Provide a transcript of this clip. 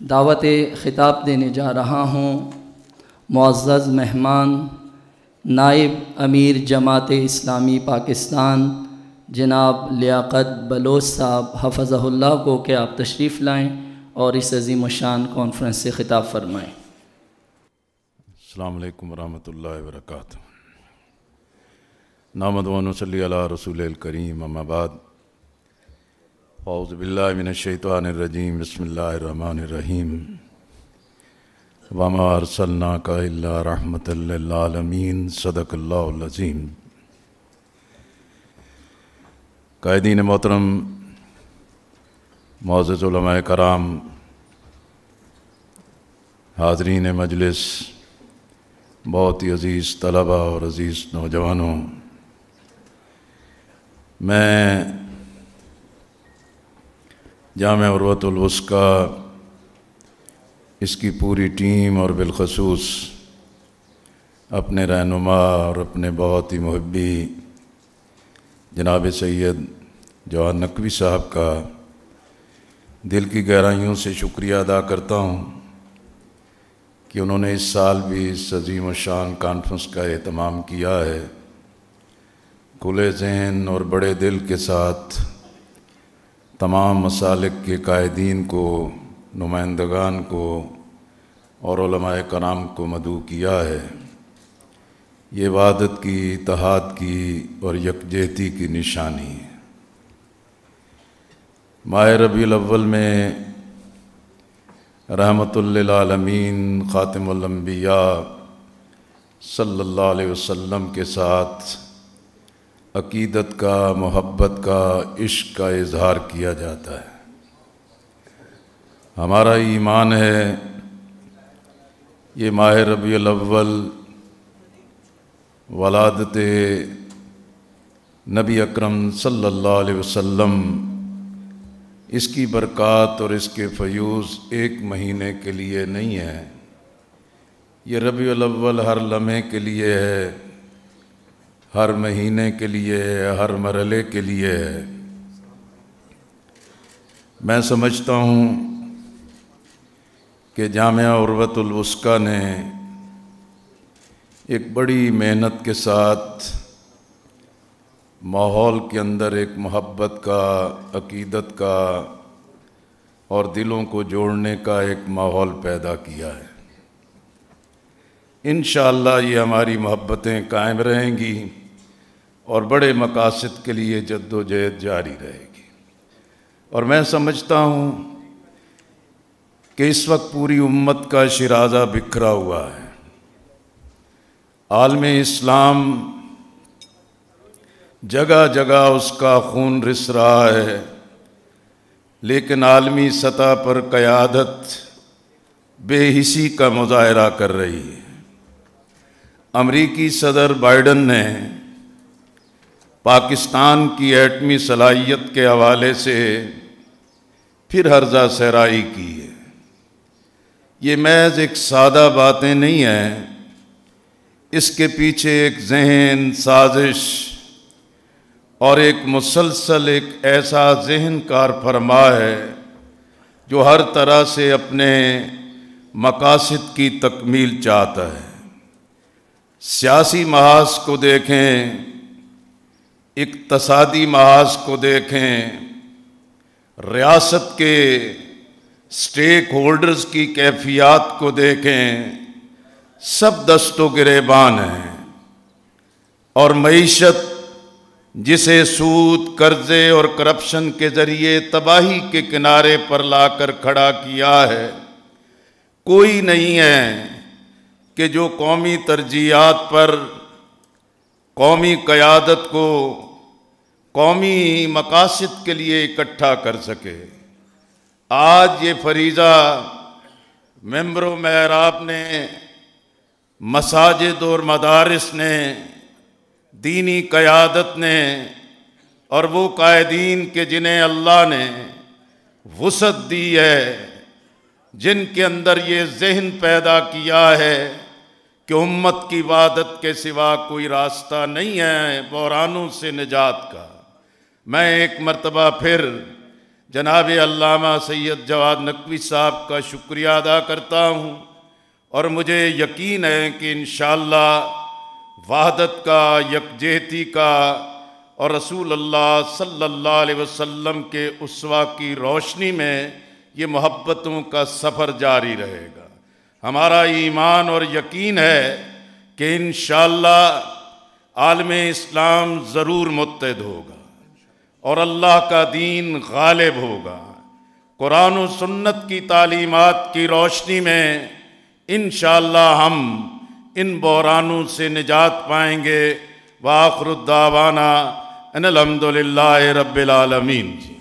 दावत ख़िताब देने जा रहा हूँ। मुआज़ मेहमान, नायब अमीर जमात इस्लामी पाकिस्तान, जनाब लियाकत बलोच साहब हफ़ज़ल्ला को कि आप तशरीफ़ लाएँ और इस अजीम शान कॉन्फ्रेंस से ख़िताब फरमाएँ। अल्लाम वरहमल वरक नामद रसूल करीम अम्माबाद फ़ौज़बिल्लिनशैतवानरजीम बसमीम वमा अरसलना का रहमतमीन सदक़ल्लाज़ीम कायदीन मोहतरम मोज़ कराम हाजरीन मजलिस बहुत ही अज़ीज़ तलबा और अज़ीज़ नौजवानों मैं जाम उर्वतुलवस्का इसकी पूरी टीम और बिलखसूस अपने रहनुमा और अपने बहुत ही मुहबी जनाब सैद जवाहर नकवी साहब का दिल की गहराइयों से शुक्रिया अदा करता हूँ कि उन्होंने इस साल भी इस अजीम शान कॉन्फ्रेंस का अहतमाम किया है। खुले जहन और बड़े दिल के साथ तमाम मसालिक के कायदीन को, नुमाइंदगान को और कराम को मदू किया है। ये वादत की इतहाद की और यकजहती की निशानी है। माह रबी अव्वल में रहमतुल्लामीन ख़ातमबिया अलैहि वसल्लम के साथ अकीदत का, मोहब्बत का, इश्क का इजहार किया जाता है। हमारा ईमान है, ये माह रबी अव्वल, वलादत नबी अकरम सल्लल्लाहु अलैहि वसल्लम, इसकी बरक़ात और इसके फ्यूज़ एक महीने के लिए नहीं है। ये रबी अव्वल हर लम्हे के लिए है। हर महीने के लिए हर मरले के लिए है। मैं समझता हूँ कि जामिया ने एक बड़ी मेहनत के साथ माहौल के अंदर एक मोहब्बत का, अकीदत का और दिलों को जोड़ने का एक माहौल पैदा किया है। इन ये हमारी मोहब्बतें कायम रहेंगी और बड़े मकासद के लिए जद्दोजहद जारी रहेगी। और मैं समझता हूँ कि इस वक्त पूरी उम्मत का शराजा बिखरा हुआ है। आलम इस्लाम जगह जगह उसका खून रिस रहा है, लेकिन आलमी सतह पर क़्यादत बेहिसी का मुजाहरा कर रही है। अमरीकी सदर बाइडन ने पाकिस्तान की एटमी सलाहियत के हवाले से फिर हर्जा सहराई की है। ये महज एक सादा बातें नहीं हैं। इसके पीछे एक जहन, साजिश और एक मुसलसल, एक ऐसा जहन कार फरमा है जो हर तरह से अपने मकासद की तकमील चाहता है। सियासी महाज को देखें इकतसादी महाज को देखें, रियासत के स्टेक होल्डर्स की कैफियत को देखें, सब दस्तों गिरेबान हैं। और मीशत, जिसे सूद, कर्जे और करप्शन के ज़रिए तबाही के किनारे पर लाकर खड़ा किया है, कोई नहीं है कि जो कौमी तरजीहत पर, कौमी क़्यादत को कौमी मकासद के लिए इकट्ठा कर सके। आज ये फरीज़ा मेम्बरों महराब ने, मसाजिद और मदारस ने, दीनी क़्यादत ने और वो कायदीन के जिन्हें अल्लाह ने वसत दी है, जिनके अंदर ये जहन पैदा किया है कि उम्मत की इबादत के सिवा कोई रास्ता नहीं है बौरानों से निजात का। मैं एक मरतबा फिर जनाब अल्लामा सैयद जवाद नकवी साहब का शुक्रिया अदा करता हूँ और मुझे यकीन है कि इन वहादत का, यकजहती का और रसूल अल्लाह सल्लल्लाहु अलैहि वसल्लम के उसवा की रोशनी में ये मोहब्बतों का सफ़र जारी रहेगा। हमारा ईमान और यकीन है कि इन आलम इस्लाम ज़रूर मुतद होगा और अल्लाह का दीन गालिब होगा। कुरान सुन्नत की तालीमत की रोशनी में इन हम इन बहरानों से निजात पाएँगे। वाखरुद्दावाना अनलहमदिल्ला रबालमीन जी।